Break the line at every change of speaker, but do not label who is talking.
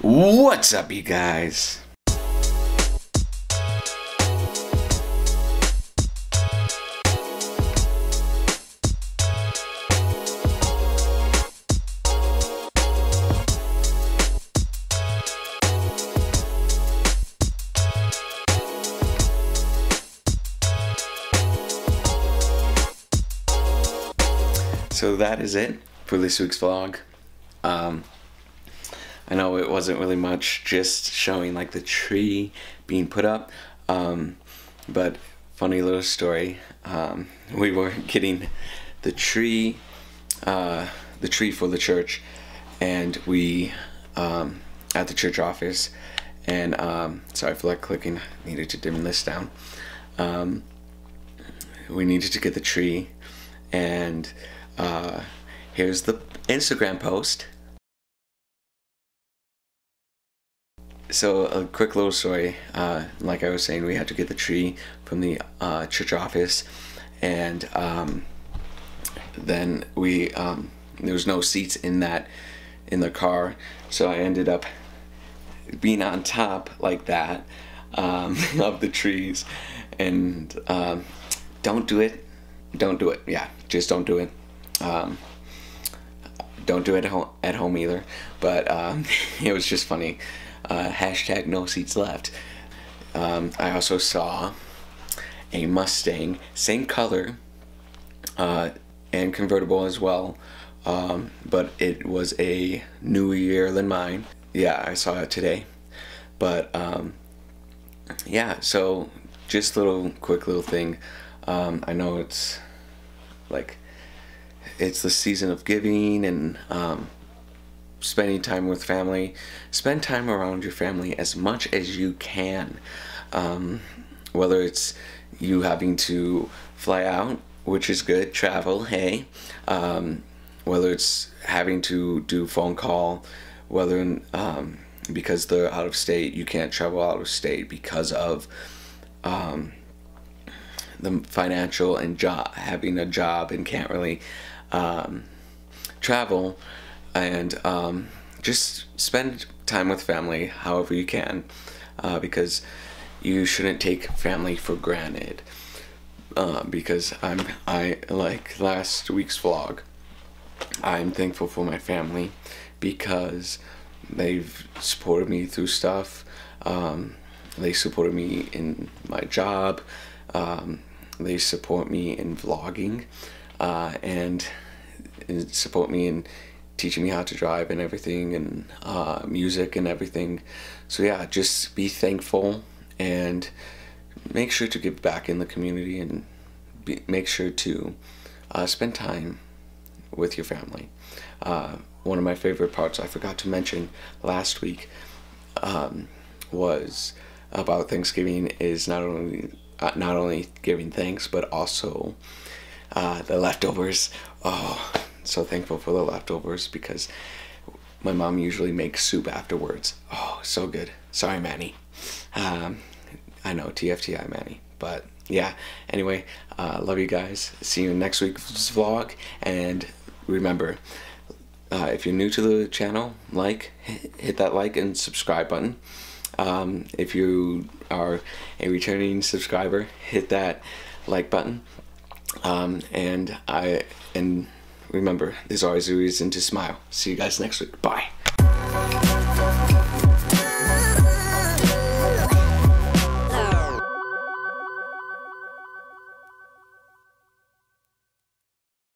What's up, you guys? So that is it for this week's vlog. Um, I know it wasn't really much, just showing like the tree being put up. Um, but funny little story. Um, we were getting the tree, uh, the tree for the church, and we um, at the church office. And um, sorry for like clicking. Needed to dim this down. Um, we needed to get the tree, and uh, here's the Instagram post. So a quick little story. Uh, like I was saying, we had to get the tree from the uh, church office, and um, then we um, there was no seats in that in the car, so I ended up being on top like that um, of the trees, and um, don't do it. Don't do it. Yeah, just don't do it. Um, don't do it at home, at home either. But um, it was just funny. Uh, hashtag no seats left. Um, I also saw a Mustang, same color, uh, and convertible as well. Um, but it was a newer year than mine. Yeah, I saw it today. But um, yeah, so just little quick little thing. Um, I know it's like it's the season of giving and um, spending time with family. Spend time around your family as much as you can. Um, whether it's you having to fly out, which is good, travel, hey. Um, whether it's having to do phone call, whether um, because they're out of state, you can't travel out of state because of um, the financial and job having a job and can't really um, travel and um, just spend time with family however you can uh, because you shouldn't take family for granted uh, because I'm I like last week's vlog. I'm thankful for my family because they've supported me through stuff. Um, they supported me in my job. Um, they support me in vlogging uh, and, and, support me in teaching me how to drive and everything and uh, music and everything. So yeah, just be thankful and make sure to give back in the community and be, make sure to uh, spend time with your family. Uh, one of my favorite parts I forgot to mention last week um, was about Thanksgiving is not only uh, not only giving thanks but also uh, the leftovers. Oh, so thankful for the leftovers because my mom usually makes soup afterwards. Oh, so good. Sorry, Manny. Um, I know, TFTI, Manny. But yeah, anyway, uh, love you guys. See you next week's vlog. And remember, uh, if you're new to the channel, like, hit that like and subscribe button. Um, if you are a returning subscriber, hit that like button. Um, and I and Remember, there's always a reason to smile. See you guys next week. Bye.